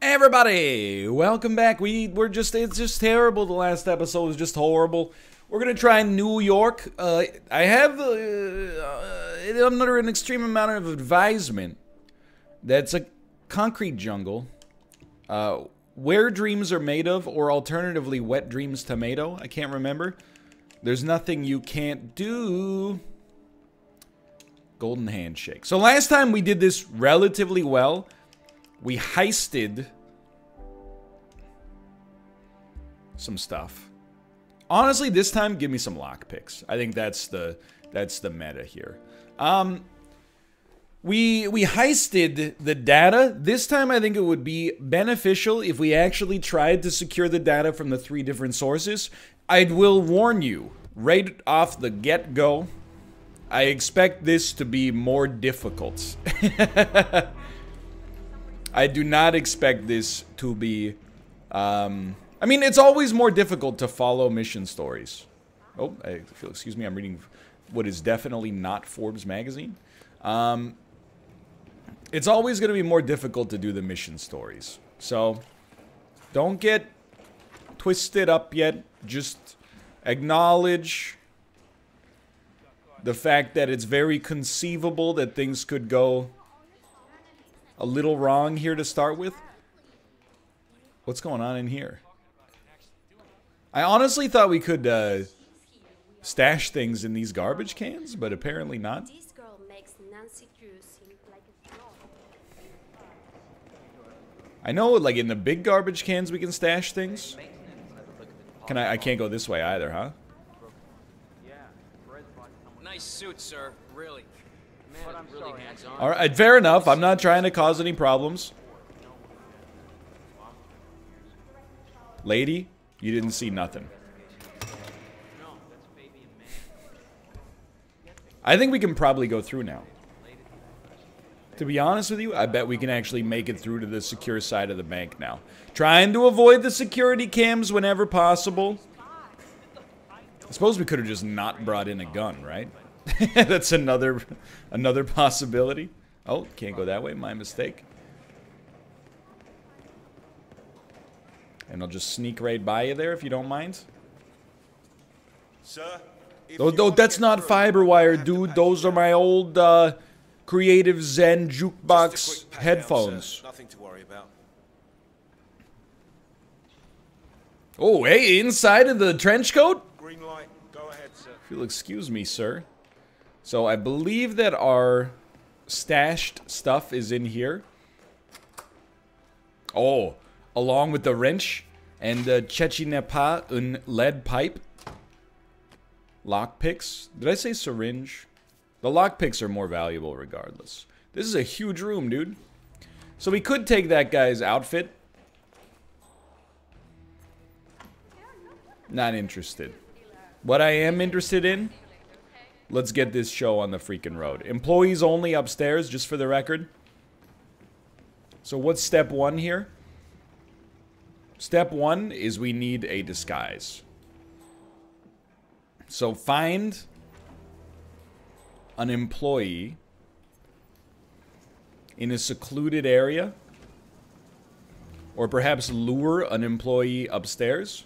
Everybody, welcome back. We we're just it's just terrible. The last episode was just horrible. We're gonna try New York. Uh, I have uh, uh, under an extreme amount of advisement. That's a concrete jungle. Uh, where dreams are made of, or alternatively, wet dreams tomato. I can't remember. There's nothing you can't do. Golden handshake. So last time we did this relatively well. We heisted some stuff. Honestly, this time, give me some lockpicks. I think that's the that's the meta here. Um, we we heisted the data. This time, I think it would be beneficial if we actually tried to secure the data from the three different sources. I will warn you right off the get go. I expect this to be more difficult. I do not expect this to be... Um, I mean, it's always more difficult to follow mission stories. Oh, I excuse me, I'm reading what is definitely not Forbes magazine. Um, it's always going to be more difficult to do the mission stories. So, don't get twisted up yet. Just acknowledge the fact that it's very conceivable that things could go a little wrong here to start with. What's going on in here? I honestly thought we could uh, stash things in these garbage cans, but apparently not. I know, like in the big garbage cans, we can stash things. Can I? I can't go this way either, huh? Nice suit, sir. Really. All right, fair enough. I'm not trying to cause any problems. Lady, you didn't see nothing. I think we can probably go through now. To be honest with you, I bet we can actually make it through to the secure side of the bank now. Trying to avoid the security cams whenever possible. I suppose we could have just not brought in a gun, right? That's another another possibility. Oh, can't go that way. My mistake. And I'll just sneak right by you there if you don't mind. Sir, oh, oh, that's not fiber wire, dude. Those are my old uh, Creative Zen jukebox headphones. Nothing to worry about. Oh, hey, inside of the trench coat? Green light. Go ahead, sir. If you'll excuse me, sir. So I believe that our stashed stuff is in here. Oh, along with the wrench and the Chechinepa un lead pipe. Lockpicks. Did I say syringe? The lockpicks are more valuable regardless. This is a huge room, dude. So we could take that guy's outfit. Not interested. What I am interested in Let's get this show on the freaking road. Employees only upstairs, just for the record. So what's step one here? Step one is we need a disguise. So find an employee in a secluded area. Or perhaps lure an employee upstairs.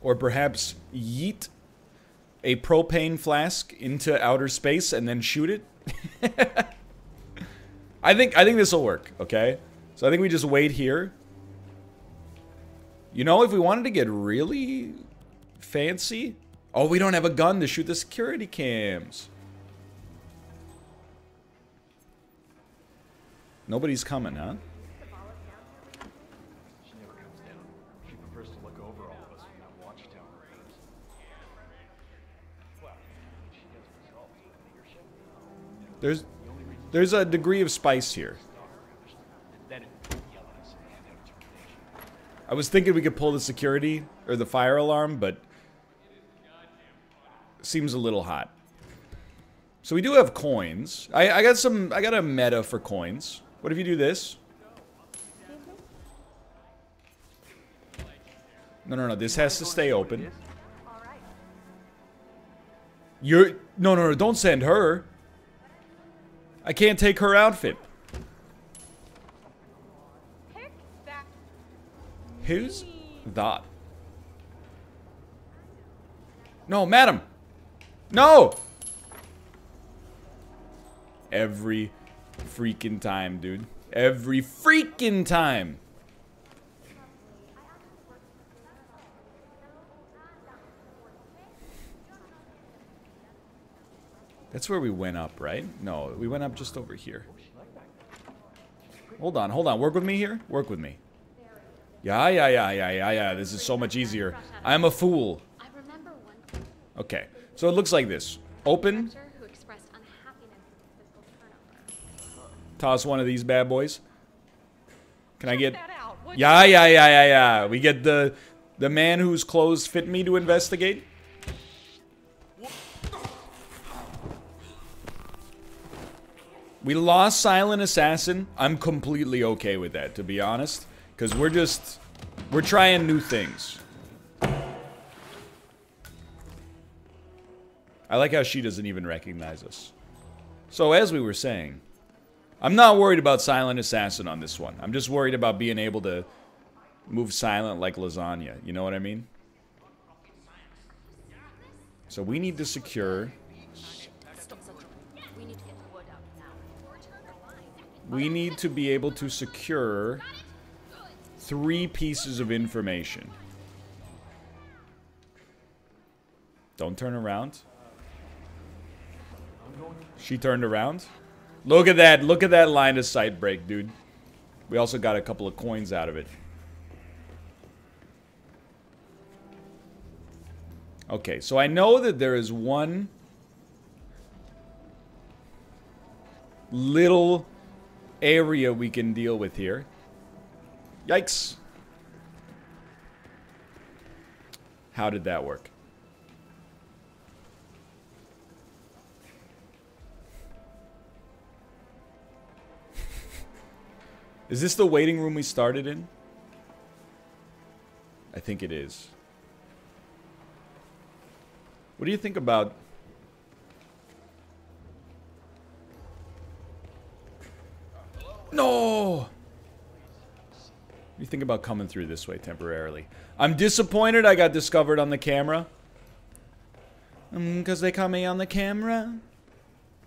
Or perhaps yeet a propane flask into outer space and then shoot it. I think I think this will work, okay? So I think we just wait here. You know, if we wanted to get really fancy... Oh, we don't have a gun to shoot the security cams. Nobody's coming, huh? There's there's a degree of spice here. I was thinking we could pull the security or the fire alarm, but seems a little hot. So we do have coins. I, I got some. I got a meta for coins. What if you do this? No, no, no. This has to stay open. You're no, no, no. Don't send her. I can't take her outfit. Who's that? No, madam. No. Every freaking time, dude. Every freaking time. That's where we went up, right? No, we went up just over here. Hold on, hold on. Work with me here. Work with me. Yeah, yeah, yeah, yeah, yeah, yeah. This is so much easier. I'm a fool. I remember one Okay, so it looks like this. Open, director who expressed unhappiness with the fiscal turnover. toss one of these bad boys. Can I get... out, Yeah, yeah, yeah, yeah, yeah. We get the the man whose clothes fit me to investigate. We lost Silent Assassin. I'm completely okay with that, to be honest. Because we're just... We're trying new things. I like how she doesn't even recognize us. So, as we were saying, I'm not worried about Silent Assassin on this one. I'm just worried about being able to move silent like lasagna. You know what I mean? So we need to secure. We need to get the wood out now. We need to be able to secure three pieces of information. Don't turn around. She turned around. Look at that. Look at that line of sight break, dude. We also got a couple of coins out of it. Okay, so I know that there is one little area we can deal with here. Yikes. How did that work? Is this the waiting room we started in? I think it is. What do you think about No! You think about coming through this way temporarily? I'm disappointed I got discovered on the camera. Um, cause they caught me on the camera.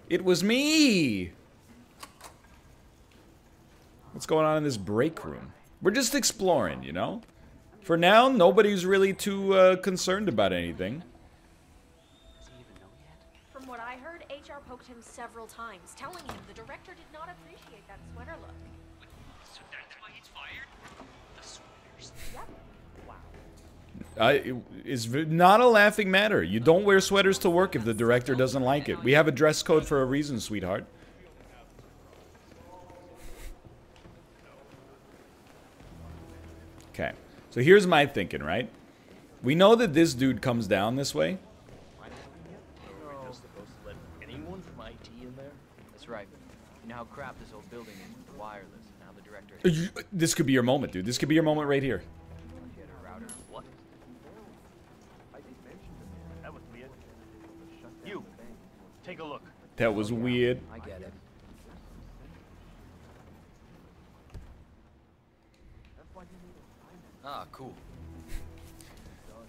It was me! What's going on in this break room? We're just exploring, you know? For now, nobody's really too uh, concerned about anything. Poked him several times, telling him the director did not appreciate that sweater look. So that's why he's fired? The sweaters. Yep. I, it's not a laughing matter. You don't wear sweaters to work if the director doesn't like it. We have a dress code for a reason, sweetheart. Okay. So here's my thinking, right? We know that this dude comes down this way. Anyone from IT in there? That's right. You know how crap this old building is with the wireless, and how the director Uh, you- This could be your moment, dude. This could be your moment right here. hit a router. What? That was weird. You, take a look. That was weird. I get it. Ah, cool.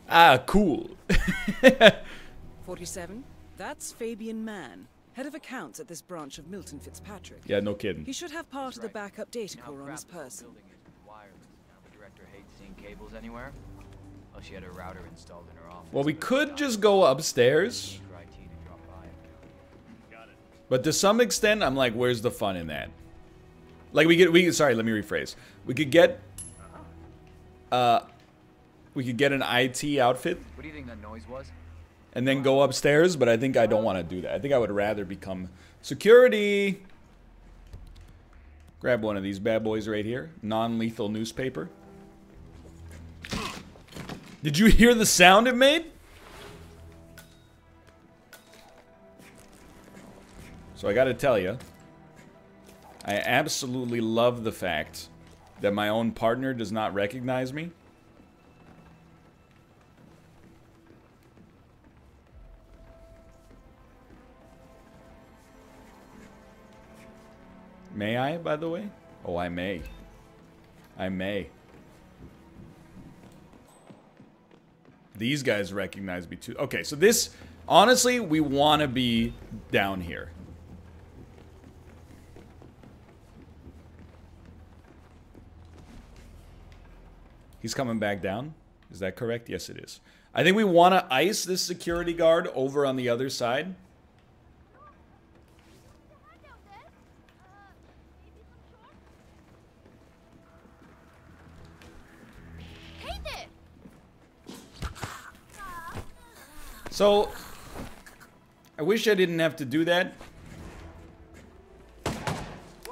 Ah, cool. 47. That's Fabian Mann, head of accounts at this branch of Milton Fitzpatrick. yeah, no kidding. He should have part of the backup data You know how core on his person. building is with the wireless, and how the director hates seeing cables anywhere? Well, she had a router installed in her office. Well, we could just go upstairs. need for IT to drop by. But to some extent, I'm like, where's the fun in that? Like we get, we sorry, let me rephrase. We could get, uh, we could get an IT outfit What do you think that noise was? And then go upstairs. But I think I don't want to do that. I think I would rather become security. Grab one of these bad boys right here. Non-lethal newspaper. Did you hear the sound it made? So I gotta tell you, I absolutely love the fact that my own partner does not recognize me. May I, by the way? Oh, I may. I may. These guys recognize me too. Okay, so this, honestly, we want to be down here. He's coming back down. Is that correct? Yes, it is. I think we want to ice this security guard over on the other side. So, I wish I didn't have to do that.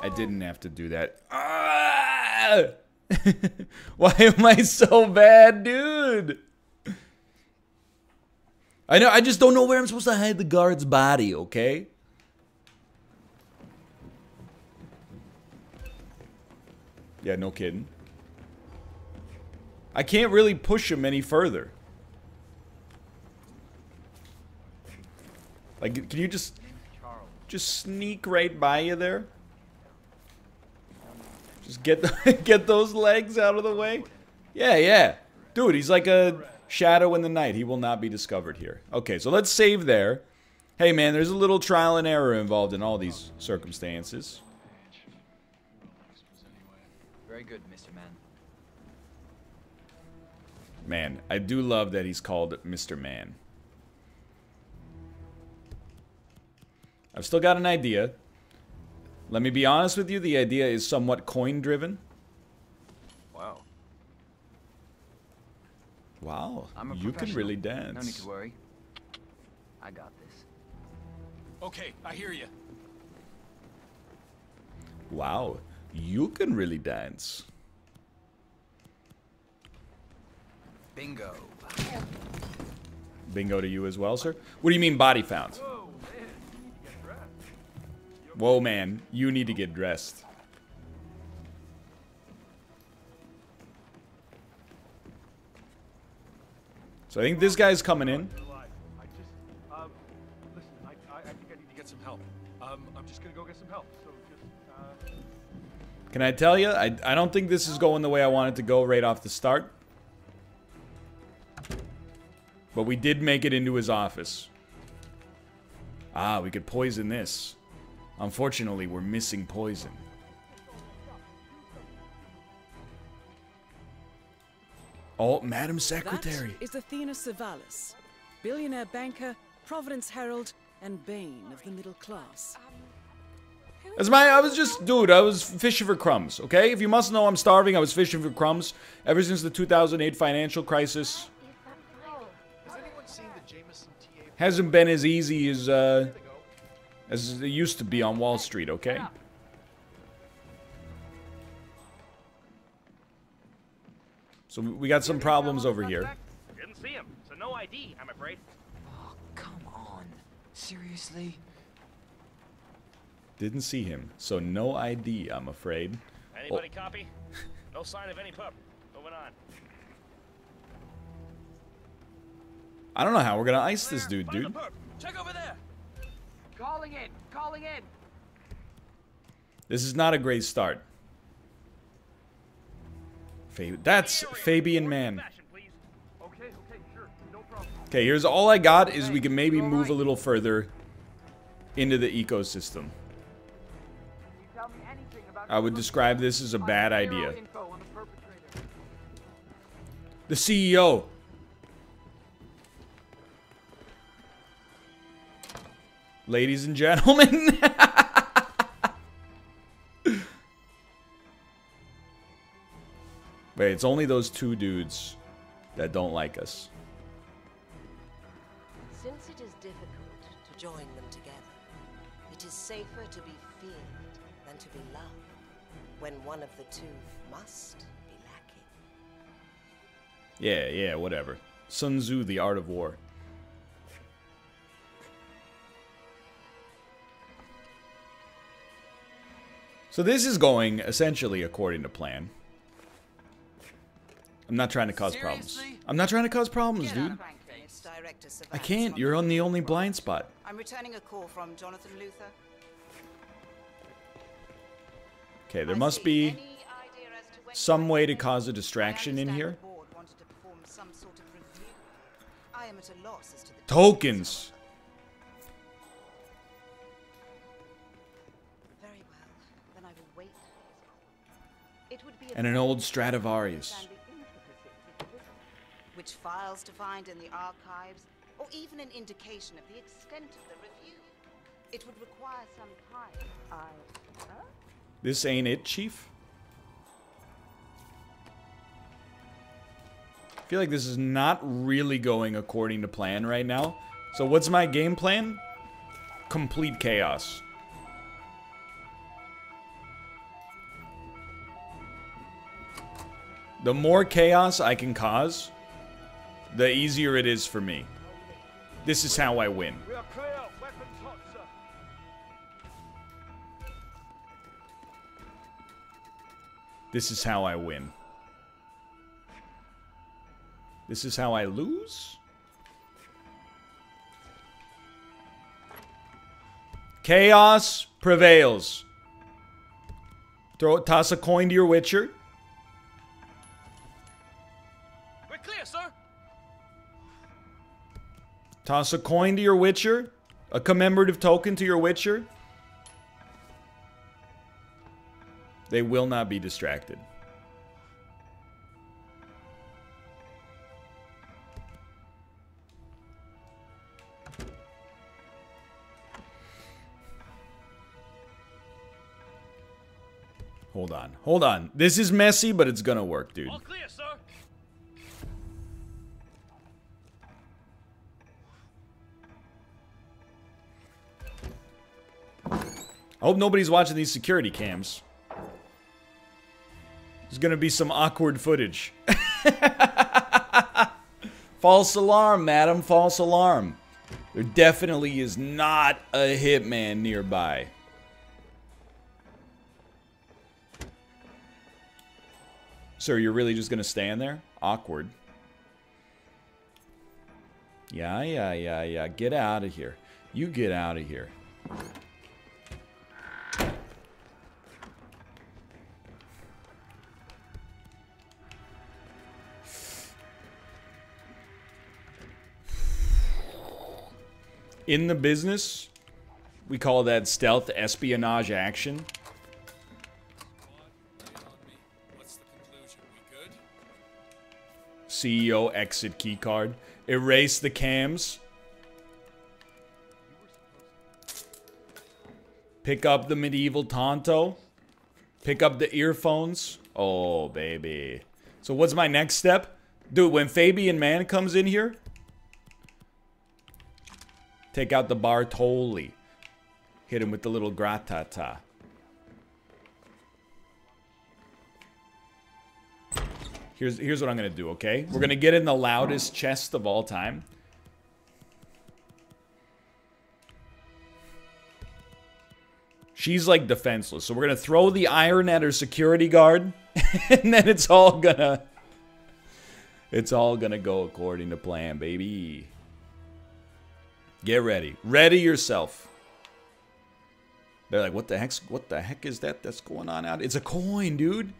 I didn't have to do that. Ah! Why am I so bad, dude? I know, I just don't know where I'm supposed to hide the guard's body, okay? Yeah, no kidding. I can't really push him any further. Like, can you just just sneak right by you there? Just get the, get those legs out of the way. Yeah, yeah, dude, he's like a shadow in the night. He will not be discovered here. Okay, so let's save there. Hey, man, there's a little trial and error involved in all these circumstances. Very good, Mr. Man. Man, I do love that he's called Mr. Man. I've still got an idea. Let me be honest with you, the idea is somewhat coin driven. Wow. Wow, I'm you can professional. really No need dance. to worry. I got this. Okay, I hear you. Wow, you can really dance. Bingo. Bingo to you as well, sir. What do you mean body found? Whoa, man, you need to get dressed. So I think this guy's coming in. I just, um, listen, I, I, I think I need to get some help. Um, I'm just gonna go get some help. So just, uh, Can I tell you? I, I don't think this is going the way I wanted to go right off the start. But we did make it into his office. Ah, we could poison this. Unfortunately, we're missing poison. Oh, Madam Secretary. That is Athena Savalas, billionaire banker, Providence Herald, and bane of the middle class. As my, I was just, dude, I was fishing for crumbs, okay? If you must know I'm starving, I was fishing for crumbs ever since the 2008 financial crisis. Hasn't been as easy as, uh, as it used to be on Wall Street, okay? So we got some problems over here. Didn't see him, so no ID, I'm afraid. Oh, come on. Seriously? Didn't see him, so no ID, I'm afraid. Anybody copy? No sign of any pup. Moving on. I don't know how we're gonna ice this dude, dude. Check over there. Calling in! Calling in! This is not a great start. Fab that's Fabian Mann. Okay, okay, sure, no problem. Okay, here's all I got is we can maybe move a little further into the ecosystem. I would describe this as a bad idea. The CEO. Ladies and gentlemen. Wait, it's only those two dudes that don't like us. Since it is difficult to join them together, it is safer to be feared than to be loved, when one of the two must be lacking. Yeah, yeah, whatever. Sun Tzu, The Art of War. So this is going essentially according to plan. I'm not trying to cause problems. I'm not trying to cause problems, dude. I can't. You're on the only blind spot. I'm returning a call from Jonathan Luther. Okay, there I must be Any idea as to when some way to cause a distraction in here. the board wanted to some sort of. I am at a loss as to the Tokens. And an old Stradivarius. understand the intricacies of the business. Which files to find in the archives, or even an indication of the extent of the review. It would require some time. I. Huh? This ain't it, Chief? I feel like this is not really going according to plan right now. So what's my game plan? Complete chaos. The more chaos I can cause, the easier it is for me. This is how I win. We are clear. Weapons hot, sir. This is how I win. This is how I lose? Chaos prevails. Throw toss a coin to your Witcher. Toss a coin to your Witcher. A commemorative token to your Witcher. They will not be distracted. Hold on. Hold on. This is messy, but it's gonna work, dude. All clear, sir. Hope nobody's watching these security cams. There's gonna be some awkward footage. false alarm, madam, false alarm. There definitely is not a hitman nearby. Sir, you're really just gonna stand there? Awkward. Yeah, yeah, yeah, yeah. Get out of here. You get out of here. In the business, we call that stealth espionage action. CEO exit keycard. Erase the cams. Pick up the medieval Tonto. Pick up the earphones. Oh, baby. So what's my next step? Dude, when Fabian Mann comes in here, take out the Bartoli. Hit him with the little gratata. Here's here's what I'm gonna do, okay? We're gonna get in the loudest chest of all time. She's like defenseless, so we're gonna throw the iron at her security guard, and then it's all gonna it's all gonna go according to plan, baby. Get ready. Ready yourself. They're like, what the heck's what the heck is that that's going on out? It's a coin, dude.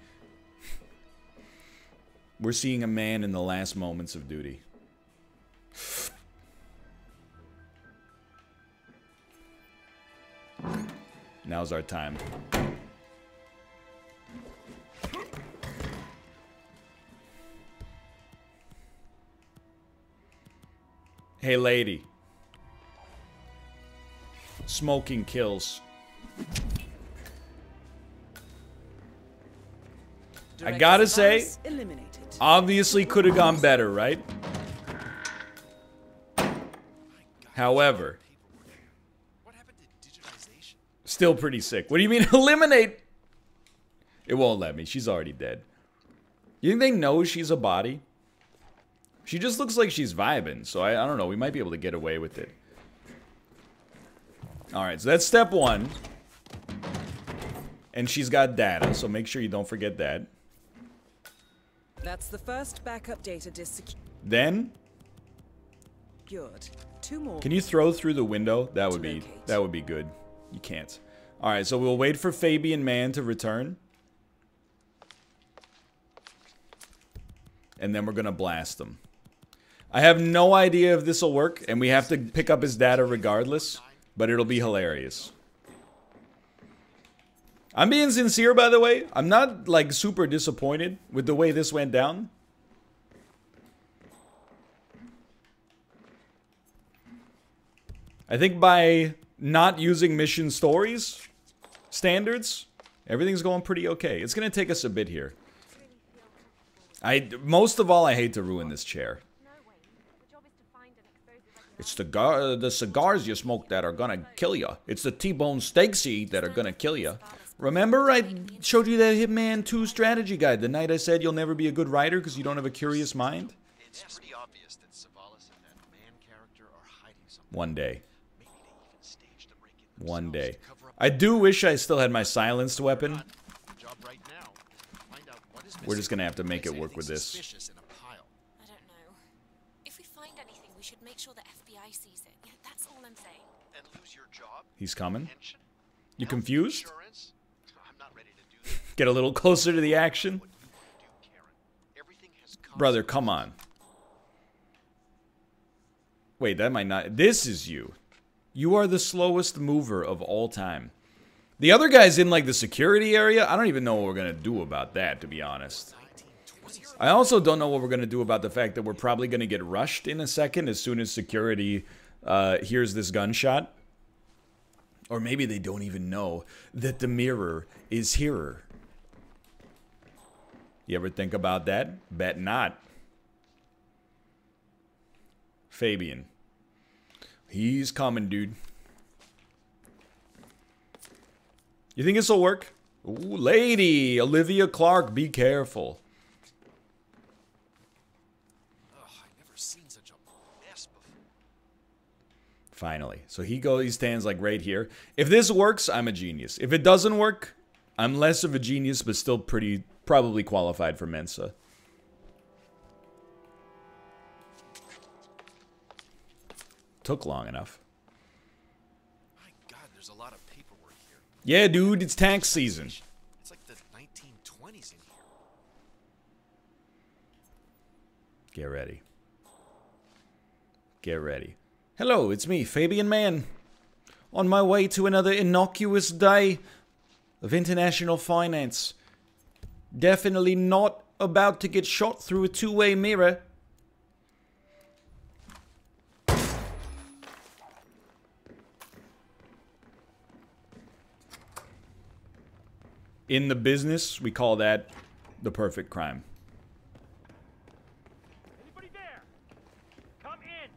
We're seeing a man in the last moments of duty. Now's our time. Hey, lady. Smoking kills. I gotta say, obviously could have gone better, right? However, still pretty sick. What do you mean eliminate? It won't let me. She's already dead. You think they know she's a body? She just looks like she's vibing, so I, I don't know. We might be able to get away with it. Alright, so that's step one. And she's got data, so make sure you don't forget that. That's the first backup data disk Then, Good. Two more. can you throw through the window? That would be locate. that would be good. You can't. Alright, so we'll wait for Fabian Mann to return. And then we're gonna blast him. I have no idea if this will work, and we have to pick up his data regardless, but it'll be hilarious. I'm being sincere, by the way. I'm not, like, super disappointed with the way this went down. I think by not using mission stories standards, everything's going pretty okay. It's going to take us a bit here. I most of all I hate to ruin this chair. No, Wayne. The job is to find and expose the It's the gar the cigars you smoke that are gonna kill you. It's the T-bone steaks you eat that are gonna kill you. Remember I showed you that Hitman 2 strategy guide the night I said you'll never be a good writer because you don't have a curious mind? It's pretty obvious that Savalas and that man character are hiding something. One day. Maybe they even staged a break-in One day. to cover up I do wish I still had my silenced weapon. Job right now. Find out what is We're just gonna have to make it work with this. suspicious in a pile. I don't know. If we find anything, we should make sure the FBI sees it. Yeah, that's all I'm saying. And lose your job? He's coming. You confused? Insurance? I'm not ready to do that. Get a little closer to the action. What you want to do, Karen. Everything has Brother, come on. Wait, that might not. This is you. You are the slowest mover of all time. The other guy's in like the security area. I don't even know what we're gonna do about that, to be honest. I also don't know what we're gonna do about the fact that we're probably gonna get rushed in a second as soon as security uh, hears this gunshot. Or maybe they don't even know that the mirror is here. You ever think about that? Bet not. Fabian. He's coming, dude. You think this will work? Ooh, lady! Olivia Clark, be careful. Ugh, I've never seen such a mess before. Finally. So he goes, he stands like right here. If this works, I'm a genius. If it doesn't work, I'm less of a genius, but still pretty, probably qualified for Mensa. Took long enough. My God, there's a lot of paperwork here. Yeah, dude, it's tax season. It's like the 1920s in here. Get ready. Get ready. Hello, it's me, Fabian Mann. On my way to another innocuous day of international finance. Definitely not about to get shot through a two way mirror. In the business, we call that the perfect crime. Anybody there? Come in.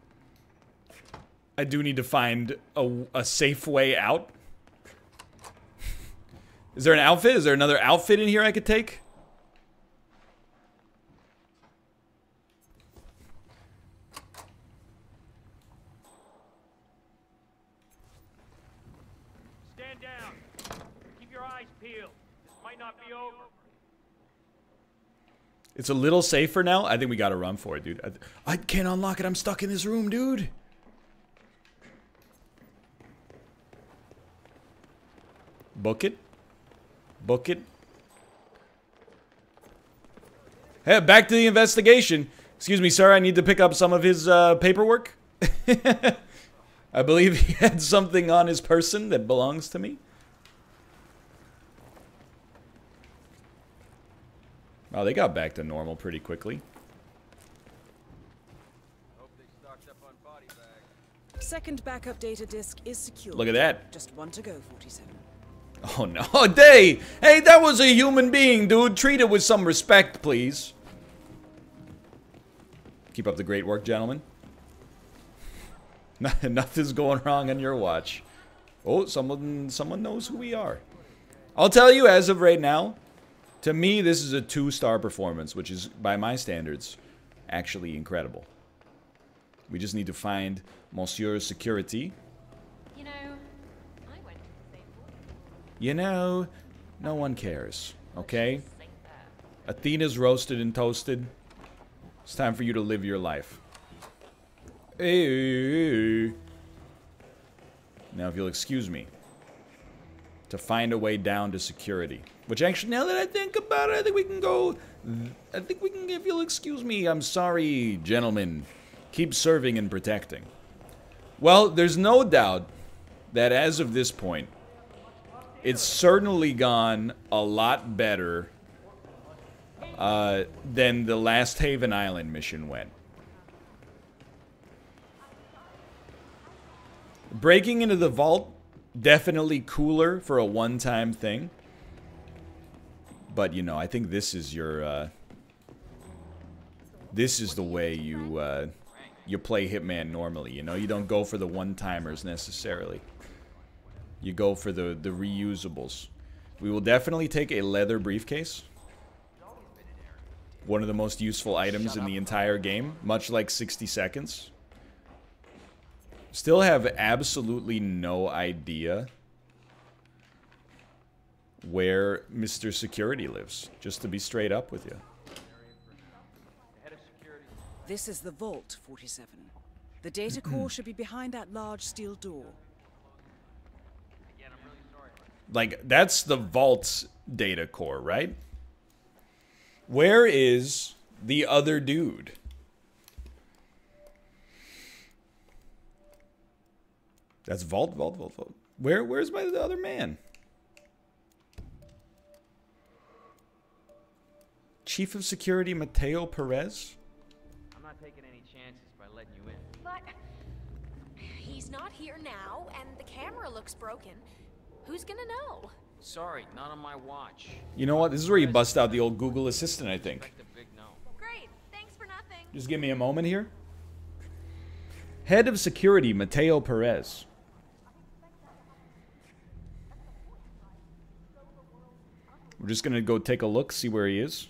I do need to find a, a safe way out. Is there an outfit? Is there another outfit in here I could take? Stand down. Keep your eyes peeled. This might not be over. It's a little safer now. I think we gotta run for it, dude. I, I can't unlock it. I'm stuck in this room, dude. Book it. Book it. Hey, back to the investigation. Excuse me, sir. I need to pick up some of his uh, paperwork. I believe he had something on his person that belongs to me. Oh, they got back to normal pretty quickly. Hope they stocked up on body bags. Second backup data disk is secure. Look at that. Just one to go, 47. Oh no, oh, Day! Hey, that was a human being, dude. Treat it with some respect, please. Keep up the great work, gentlemen. Nothing's going wrong on your watch. Oh, someone someone knows who we are. I'll tell you as of right now, to me this is a two-star performance, which is by my standards actually incredible. We just need to find Monsieur Security. You know, I went to the same boarding school. You know, no one cares, okay? Athena's roasted and toasted. It's time for you to live your life. Now, if you'll excuse me. to find a way down to security. Which actually, now that I think about it, I think we can go. I think we can, if you'll excuse me, I'm sorry, gentlemen. Keep serving and protecting. Well, there's no doubt that as of this point, it's certainly gone a lot better uh, than the last Haven Island mission went. Breaking into the vault, definitely cooler for a one-time thing. But, you know, I think this is your, uh, This is the way you, uh, you play Hitman normally, you know? You don't go for the one-timers necessarily. You go for the, the reusables. We will definitely take a leather briefcase. One of the most useful items in the entire game, much like 60 seconds. Still have absolutely no idea where Mr. Security lives, just to be straight up with you. This is the vault, 47. The data core should be behind that large steel door. Like, that's the vault's data core, right? Where is the other dude? That's vault, vault, vault, vault. Where, where's my the other man? Chief of Security Mateo Perez? I'm not taking any chances by letting you in. But he's not here now, and the camera looks broken. Who's gonna know? Sorry, not on my watch. You know what? This is where you bust out the old Google Assistant, I think. Expect a big no. Great, thanks for nothing. Just give me a moment here. Head of Security Mateo Perez. We're just gonna go take a look, see where he is.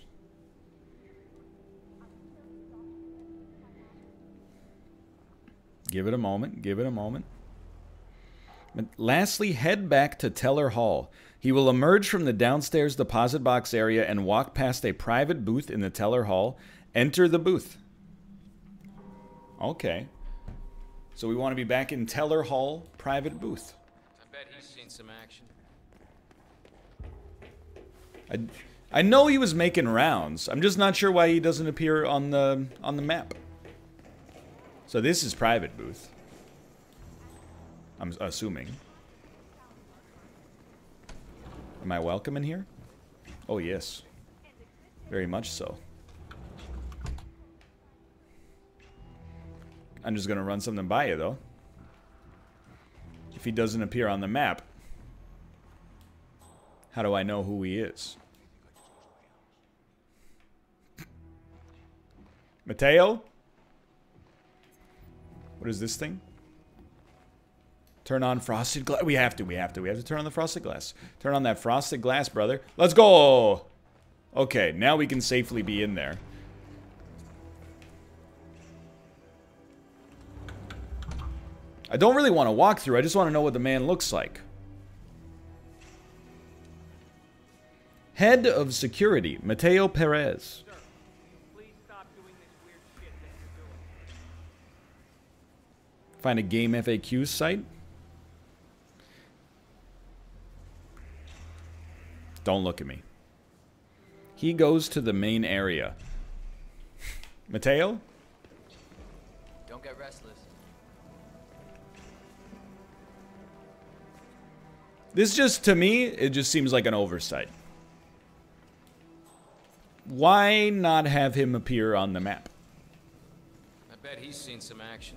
Give it a moment. Give it a moment. But lastly, head back to Teller Hall. He will emerge from the downstairs deposit box area and walk past a private booth in the Teller Hall. Enter the booth. Okay. So we want to be back in Teller Hall private booth. I bet he's seen some action. I, I know he was making rounds. I'm just not sure why he doesn't appear on the on the map. So this is private booth. I'm assuming. Am I welcome in here? Oh yes. Very much so. I'm just gonna run something by you though. If he doesn't appear on the map, how do I know who he is? Mateo? What is this thing? Turn on frosted glass. We have to, we have to. We have to turn on the frosted glass. Turn on that frosted glass, brother. Let's go! Okay, now we can safely be in there. I don't really want to walk through. I just want to know what the man looks like. Head of Security, Mateo Perez. Find a game FAQ site. Don't look at me. He goes to the main area. Mateo? Don't get restless. This just, to me, it just seems like an oversight. Why not have him appear on the map? I bet he's seen some action.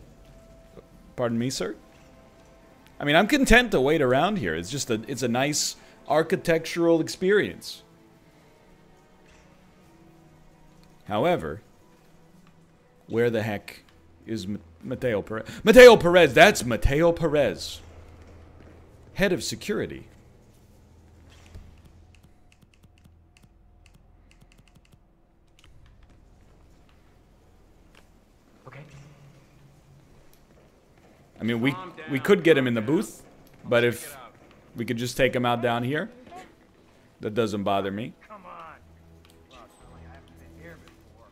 Pardon me, sir? I mean, I'm content to wait around here. It's just a, it's a nice architectural experience. However, where the heck is Mateo Perez? Mateo Perez, that's Mateo Perez. Head of security. Okay. I mean, we we could get him in the booth, but if we could just take him out down here, that doesn't bother me. Come on. Well, it's not like I haven't been here before.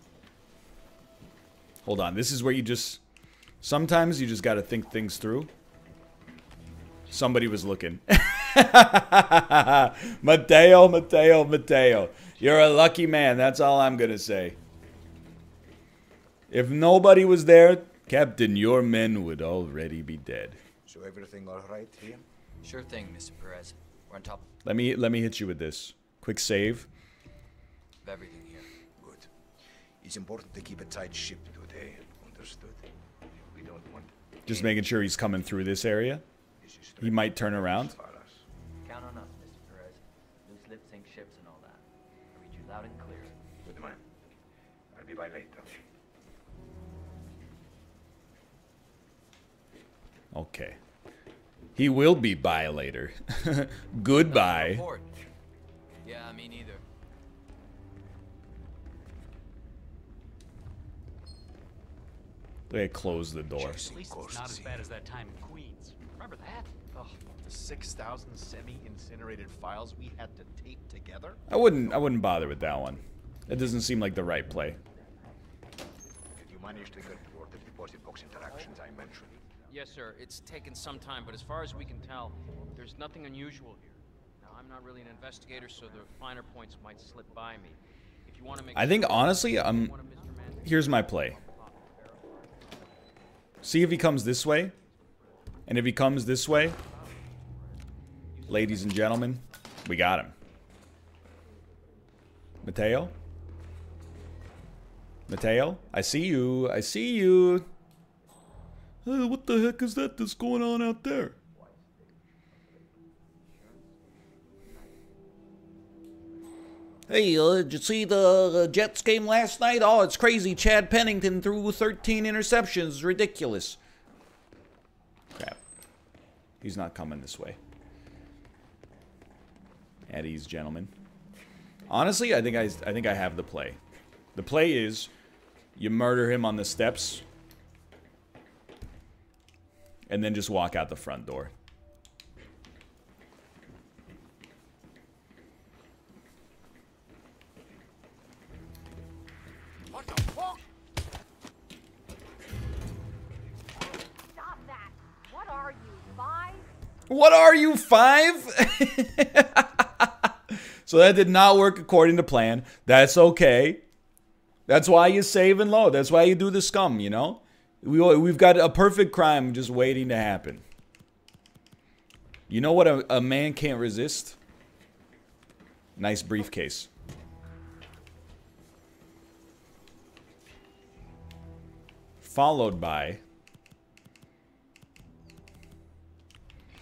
Hold on, this is where you just sometimes you just got to think things through. Somebody was looking. Mateo, Mateo, Mateo. You're a lucky man. That's all I'm going to say. If nobody was there, Captain, your men would already be dead. So everything all right here? Sure thing, Mr. Perez. We're on top Let me let me hit you with this. Quick save. of everything here. Good. It's important to keep a tight ship today. Understood? We don't want Just making sure he's coming through this area. He might turn around. Count on us, Mr. Perez. Loose lips sink ships and all that. I read you loud and clear. Good man. I'll be by later. Okay. He will be by later. Goodbye. Yeah, me neither. They close the door. At least it's not as bad as that time in Queens. Remember that? Oh, the 6,000 semi-incinerated files we had to tape together? I wouldn't I wouldn't bother with that one. It doesn't seem like the right play. Did you manage to get toward the deposit box interactions I mentioned? Yes, sir. It's taken some time, but as far as we can tell, there's nothing unusual here. Now, I'm not really an investigator, so the finer points might slip by me. If you want to make I think honestly, um here's my play. See if he comes this way. And if he comes this way, ladies and gentlemen, we got him. Mateo? Mateo? I see you. I see you. Hey, what the heck is that that's going on out there? Hey, uh, did you see the uh, Jets game last night? Oh, it's crazy. Chad Pennington threw 13 interceptions. Ridiculous. Crap. He's not coming this way. At ease, gentlemen. Honestly, I think I, I think I have the play. The play is you murder him on the steps and then just walk out the front door. What the fuck? Stop that. What are you, five? What are you, five? so that did not work according to plan. That's okay. That's why you save and load. That's why you do the scum, you know? We, we've got a perfect crime just waiting to happen. You know what a, a man can't resist? Nice briefcase. Followed by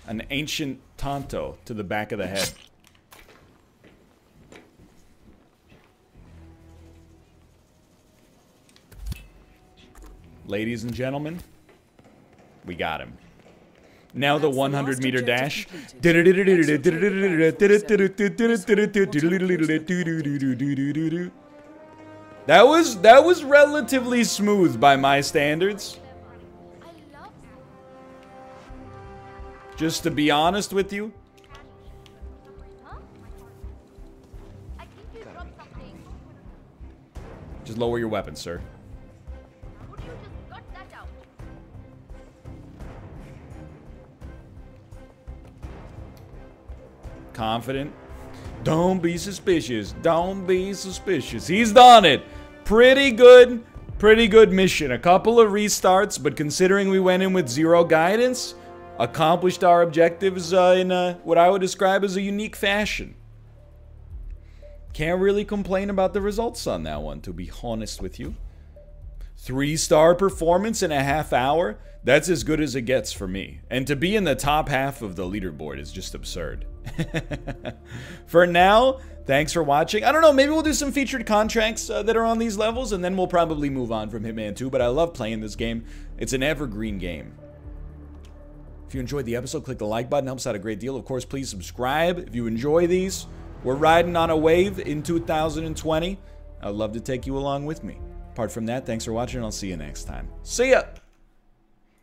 an ancient tanto to the back of the head. Ladies and gentlemen, we got him. Now the 100 meter dash. That was that was relatively smooth by my standards. Just to be honest with you, just lower your weapon, sir. Confident. Don't be suspicious. Don't be suspicious. He's done it. Pretty good. Pretty good mission. A couple of restarts, but considering we went in with zero guidance, accomplished our objectives uh, in a, what I would describe as a unique fashion. Can't really complain about the results on that one, to be honest with you. Three star performance in a half hour? That's as good as it gets for me. And to be in the top half of the leaderboard is just absurd. for now, thanks for watching. I don't know, maybe we'll do some featured contracts uh, that are on these levels, and then we'll probably move on from Hitman 2. But I love playing this game, it's an evergreen game. If you enjoyed the episode, click the like button, helps out a great deal. Of course, please subscribe if you enjoy these. We're riding on a wave in 2020. I'd love to take you along with me. Apart from that, thanks for watching, I'll see you next time. See ya!